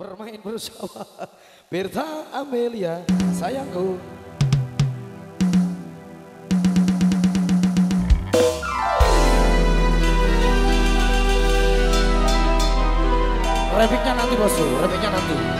bermain bersama. Berta Amelia sayangku. Refiknya nanti bosku, refiknya nanti.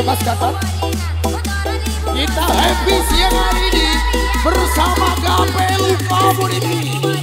bebas Mas Kita happy siang hari ini Bersama Gape Luka ini.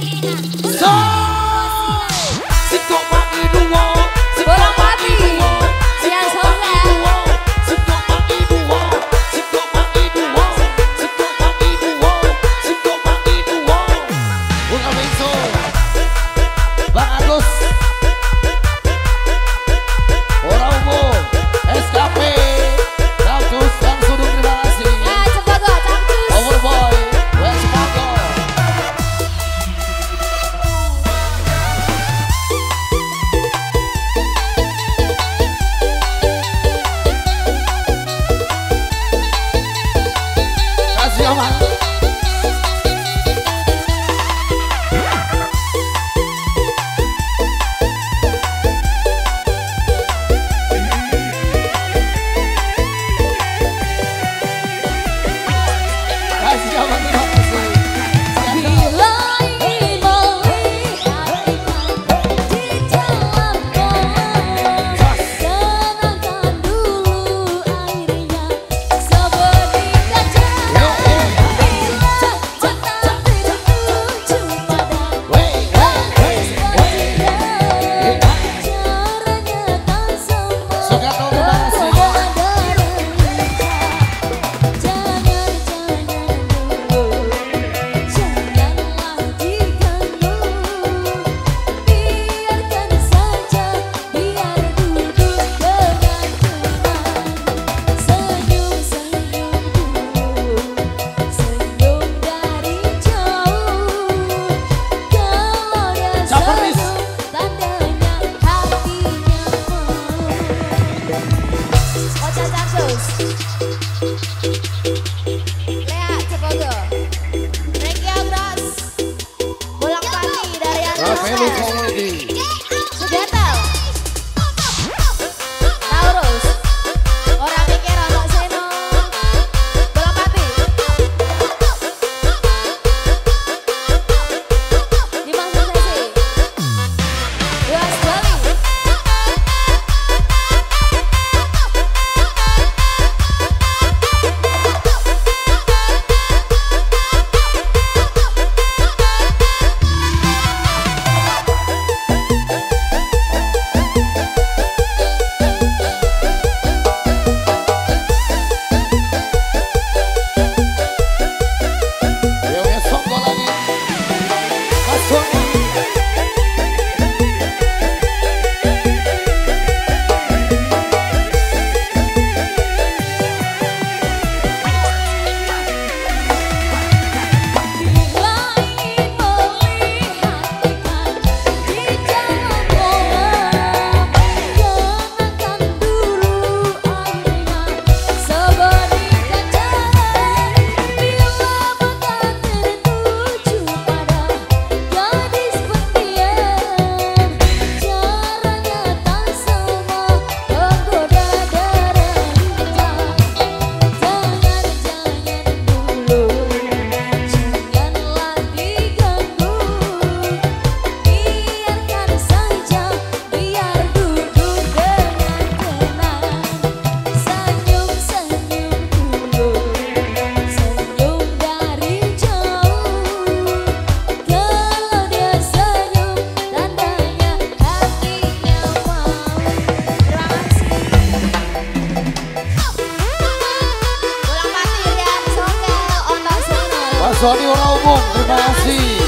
Sony Ora terima kasih.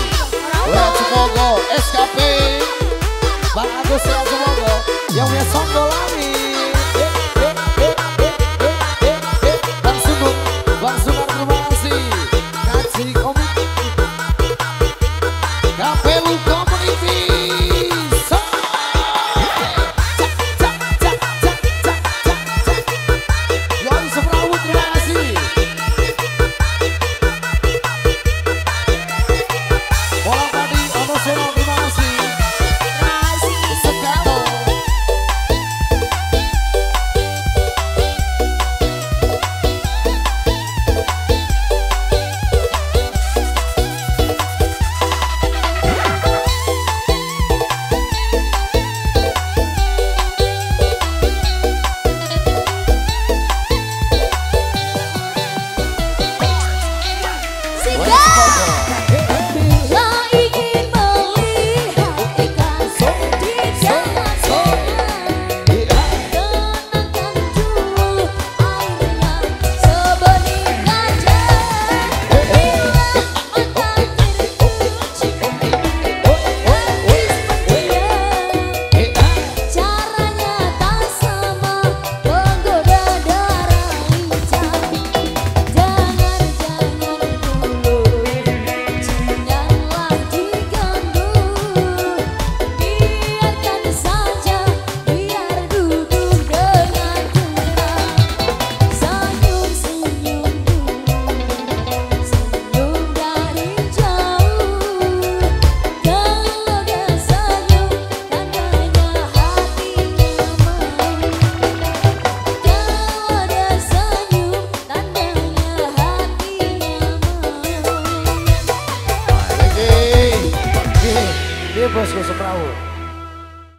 Ora Semogo, SKP, Bang Agus ya, Sehat Semogo, yang punya Songo Lari. Bang Sungguh, Bang Sungguh terima kasih. Kasih komik. KP Luka.